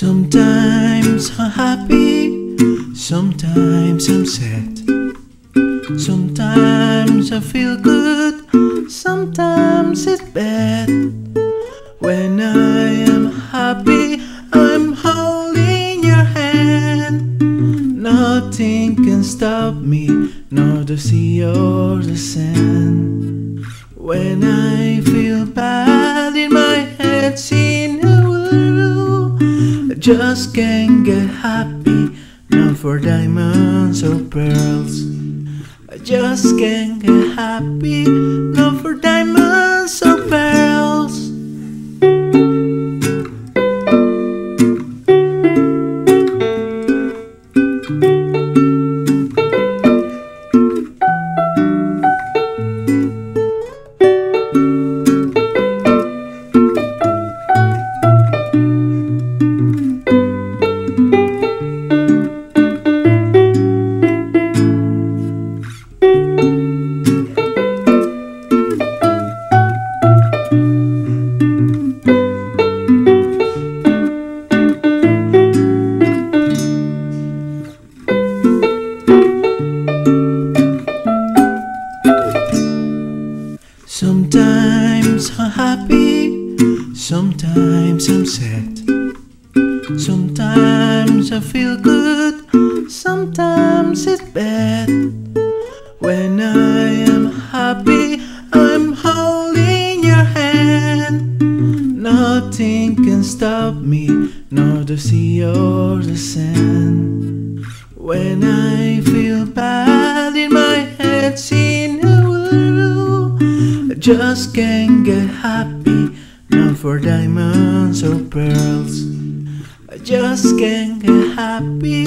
Sometimes I'm happy, sometimes I'm sad. Sometimes I feel good, sometimes it's bad. When I am happy, I'm holding your hand. Nothing can stop me, nor the sea or the sand. When I just can't get happy, not for diamonds or pearls. I just can't get happy, not for diamonds or pearls. Sometimes I'm happy, sometimes I'm sad. Sometimes I feel good, sometimes it's bad. When I am happy, I'm holding your hand. Nothing can stop me, nor the sea or the sand. When I just can't get happy, not for diamonds or pearls. I just can't get happy,